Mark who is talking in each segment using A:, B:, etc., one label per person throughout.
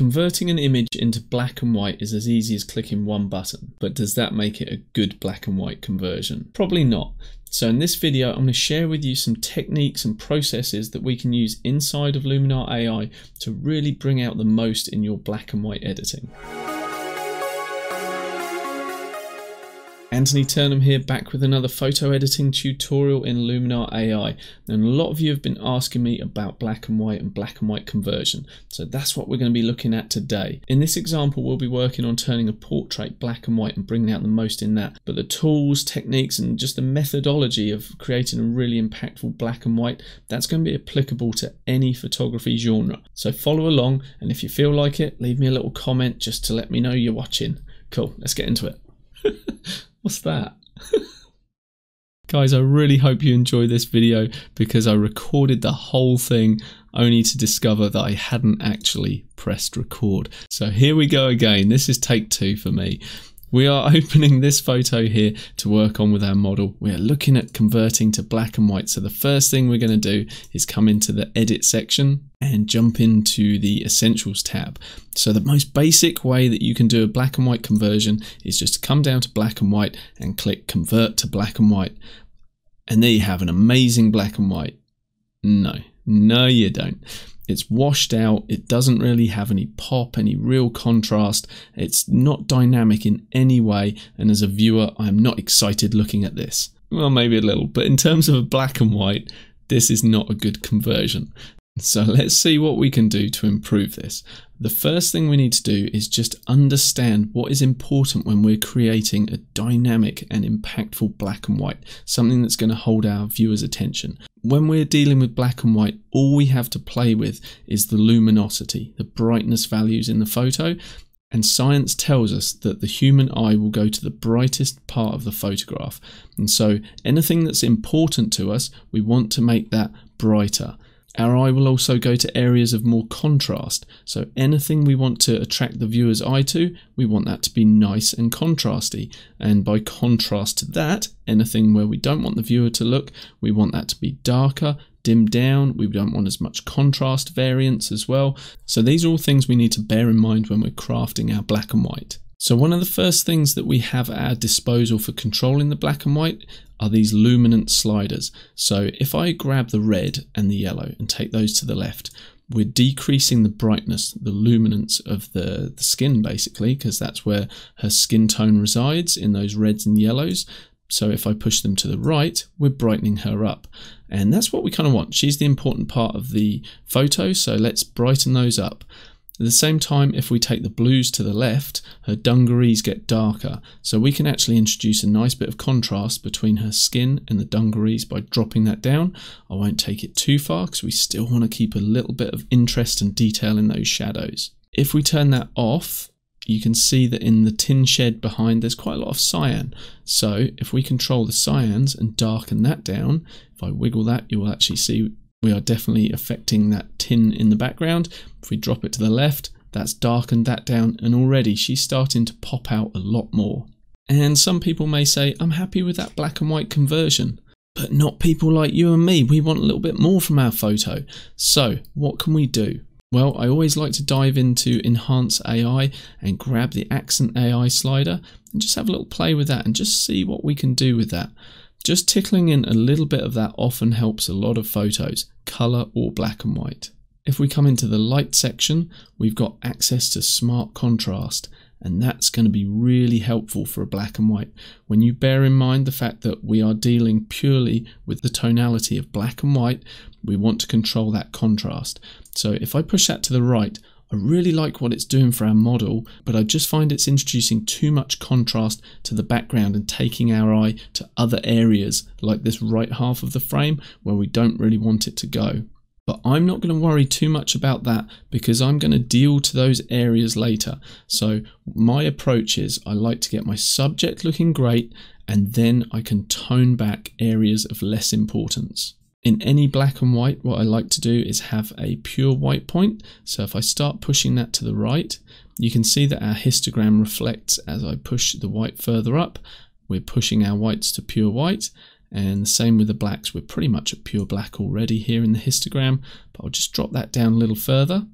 A: Converting an image into black and white is as easy as clicking one button, but does that make it a good black and white conversion? Probably not. So in this video, I'm going to share with you some techniques and processes that we can use inside of Luminar AI to really bring out the most in your black and white editing. Anthony Turnham here back with another photo editing tutorial in Luminar AI and a lot of you have been asking me about black and white and black and white conversion so that's what we're going to be looking at today. In this example we'll be working on turning a portrait black and white and bringing out the most in that but the tools, techniques and just the methodology of creating a really impactful black and white that's going to be applicable to any photography genre. So follow along and if you feel like it leave me a little comment just to let me know you're watching. Cool, let's get into it. What's that? Guys, I really hope you enjoy this video because I recorded the whole thing only to discover that I hadn't actually pressed record. So here we go again. This is take two for me. We are opening this photo here to work on with our model. We are looking at converting to black and white. So the first thing we're going to do is come into the edit section and jump into the essentials tab. So the most basic way that you can do a black and white conversion is just to come down to black and white and click convert to black and white. And there you have an amazing black and white. No, no you don't. It's washed out. It doesn't really have any pop, any real contrast. It's not dynamic in any way. And as a viewer, I'm not excited looking at this. Well, maybe a little, but in terms of black and white, this is not a good conversion. So let's see what we can do to improve this. The first thing we need to do is just understand what is important when we're creating a dynamic and impactful black and white, something that's going to hold our viewers' attention. When we're dealing with black and white, all we have to play with is the luminosity, the brightness values in the photo, and science tells us that the human eye will go to the brightest part of the photograph. And so anything that's important to us, we want to make that brighter. Our eye will also go to areas of more contrast, so anything we want to attract the viewer's eye to, we want that to be nice and contrasty. And by contrast to that, anything where we don't want the viewer to look, we want that to be darker, dimmed down, we don't want as much contrast variance as well. So these are all things we need to bear in mind when we're crafting our black and white. So one of the first things that we have at our disposal for controlling the black and white are these luminance sliders. So if I grab the red and the yellow and take those to the left, we're decreasing the brightness, the luminance of the, the skin basically, because that's where her skin tone resides in those reds and yellows. So if I push them to the right, we're brightening her up. And that's what we kind of want. She's the important part of the photo, so let's brighten those up. At the same time, if we take the blues to the left, her dungarees get darker, so we can actually introduce a nice bit of contrast between her skin and the dungarees by dropping that down. I won't take it too far because we still want to keep a little bit of interest and detail in those shadows. If we turn that off, you can see that in the tin shed behind there's quite a lot of cyan. So if we control the cyans and darken that down, if I wiggle that, you will actually see we are definitely affecting that tin in the background. If we drop it to the left, that's darkened that down and already she's starting to pop out a lot more. And some people may say, I'm happy with that black and white conversion. But not people like you and me. We want a little bit more from our photo. So what can we do? Well, I always like to dive into Enhance AI and grab the Accent AI slider and just have a little play with that and just see what we can do with that. Just tickling in a little bit of that often helps a lot of photos, colour or black and white. If we come into the light section, we've got access to smart contrast and that's going to be really helpful for a black and white when you bear in mind the fact that we are dealing purely with the tonality of black and white we want to control that contrast so if I push that to the right I really like what it's doing for our model, but I just find it's introducing too much contrast to the background and taking our eye to other areas like this right half of the frame where we don't really want it to go. But I'm not going to worry too much about that because I'm going to deal to those areas later. So my approach is I like to get my subject looking great and then I can tone back areas of less importance. In any black and white, what I like to do is have a pure white point. So if I start pushing that to the right, you can see that our histogram reflects as I push the white further up. We're pushing our whites to pure white. And the same with the blacks, we're pretty much at pure black already here in the histogram, but I'll just drop that down a little further.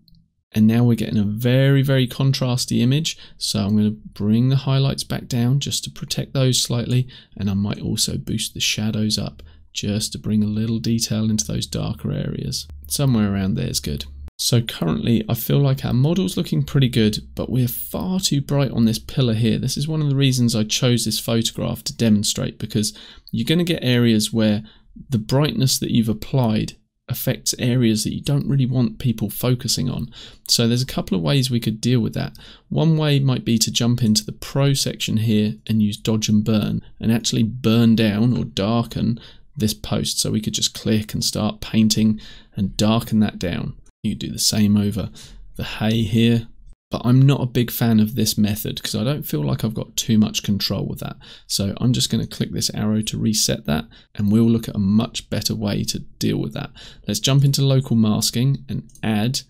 A: And now we're getting a very, very contrasty image. So I'm going to bring the highlights back down just to protect those slightly. And I might also boost the shadows up just to bring a little detail into those darker areas. Somewhere around there is good. So currently I feel like our model's looking pretty good, but we're far too bright on this pillar here. This is one of the reasons I chose this photograph to demonstrate because you're going to get areas where the brightness that you've applied affects areas that you don't really want people focusing on. So there's a couple of ways we could deal with that. One way might be to jump into the pro section here and use dodge and burn and actually burn down or darken this post. So we could just click and start painting and darken that down. You do the same over the hay here. But I'm not a big fan of this method because I don't feel like I've got too much control with that. So I'm just going to click this arrow to reset that and we'll look at a much better way to deal with that. Let's jump into local masking and add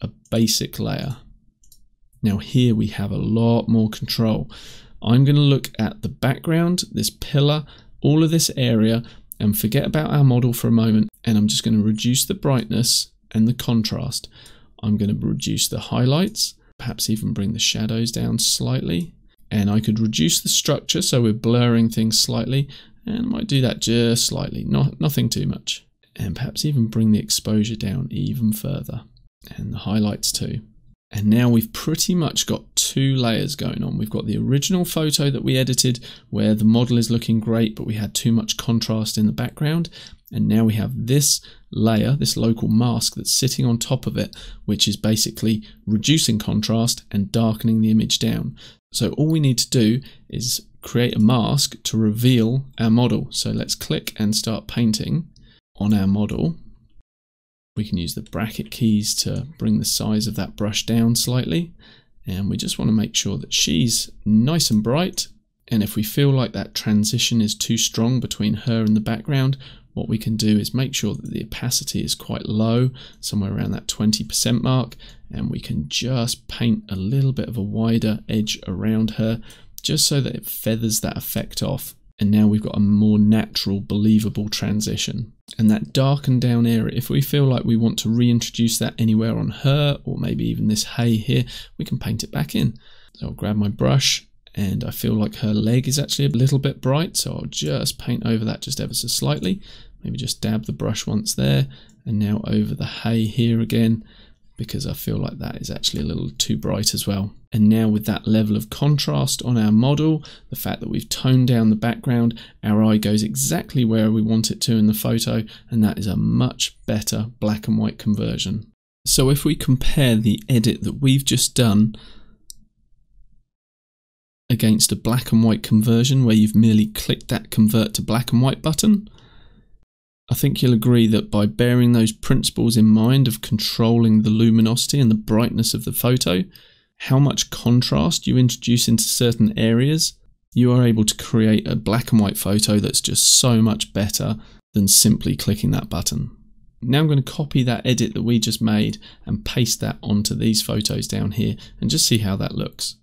A: a basic layer. Now here we have a lot more control. I'm going to look at the background, this pillar, all of this area and forget about our model for a moment and I'm just going to reduce the brightness and the contrast. I'm going to reduce the highlights perhaps even bring the shadows down slightly. And I could reduce the structure so we're blurring things slightly and I might do that just slightly, not nothing too much. And perhaps even bring the exposure down even further and the highlights too. And now we've pretty much got two layers going on. We've got the original photo that we edited where the model is looking great, but we had too much contrast in the background. And now we have this layer, this local mask that's sitting on top of it, which is basically reducing contrast and darkening the image down. So all we need to do is create a mask to reveal our model. So let's click and start painting on our model. We can use the bracket keys to bring the size of that brush down slightly. And we just want to make sure that she's nice and bright. And if we feel like that transition is too strong between her and the background, what we can do is make sure that the opacity is quite low, somewhere around that 20% mark, and we can just paint a little bit of a wider edge around her, just so that it feathers that effect off. And now we've got a more natural, believable transition. And that darkened down area, if we feel like we want to reintroduce that anywhere on her, or maybe even this hay here, we can paint it back in. So I'll grab my brush and I feel like her leg is actually a little bit bright so I'll just paint over that just ever so slightly maybe just dab the brush once there and now over the hay here again because I feel like that is actually a little too bright as well. And now with that level of contrast on our model, the fact that we've toned down the background, our eye goes exactly where we want it to in the photo, and that is a much better black and white conversion. So if we compare the edit that we've just done against a black and white conversion where you've merely clicked that convert to black and white button, I think you'll agree that by bearing those principles in mind of controlling the luminosity and the brightness of the photo, how much contrast you introduce into certain areas, you are able to create a black and white photo that's just so much better than simply clicking that button. Now I'm going to copy that edit that we just made and paste that onto these photos down here and just see how that looks.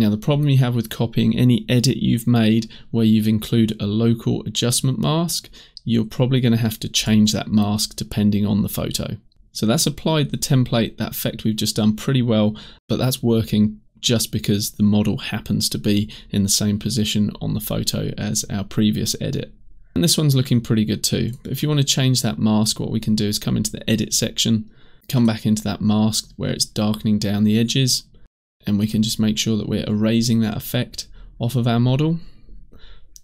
A: Now the problem you have with copying any edit you've made where you've included a local adjustment mask, you're probably going to have to change that mask depending on the photo. So that's applied the template, that effect we've just done pretty well, but that's working just because the model happens to be in the same position on the photo as our previous edit. And this one's looking pretty good too. But if you want to change that mask, what we can do is come into the edit section, come back into that mask where it's darkening down the edges, and we can just make sure that we're erasing that effect off of our model.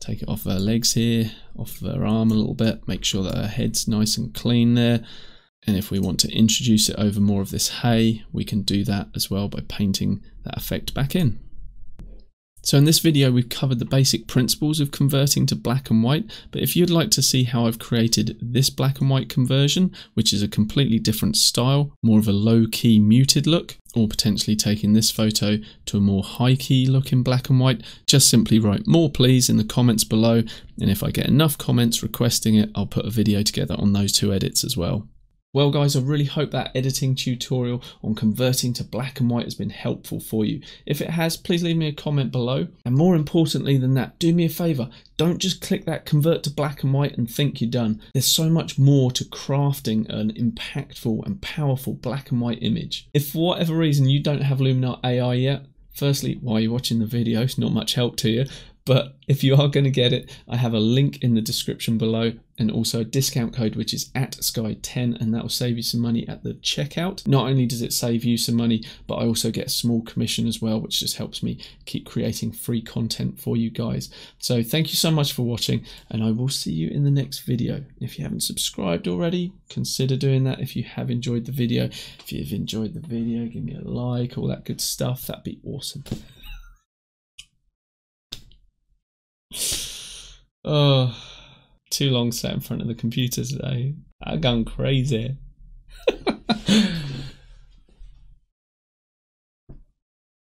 A: Take it off her legs here, off her arm a little bit, make sure that her head's nice and clean there. And if we want to introduce it over more of this hay, we can do that as well by painting that effect back in. So in this video we've covered the basic principles of converting to black and white, but if you'd like to see how I've created this black and white conversion, which is a completely different style, more of a low-key muted look, or potentially taking this photo to a more high-key look in black and white, just simply write more please in the comments below, and if I get enough comments requesting it, I'll put a video together on those two edits as well. Well guys, I really hope that editing tutorial on converting to black and white has been helpful for you. If it has, please leave me a comment below. And more importantly than that, do me a favour, don't just click that convert to black and white and think you're done. There's so much more to crafting an impactful and powerful black and white image. If for whatever reason you don't have Luminar AI yet, firstly, while you're watching the video, it's not much help to you. But if you are going to get it, I have a link in the description below and also a discount code which is ATSKY10 and that will save you some money at the checkout. Not only does it save you some money, but I also get a small commission as well, which just helps me keep creating free content for you guys. So thank you so much for watching and I will see you in the next video. If you haven't subscribed already, consider doing that. If you have enjoyed the video, if you've enjoyed the video, give me a like, all that good stuff. That'd be awesome. Oh, too long sat in front of the computer today. I've gone crazy.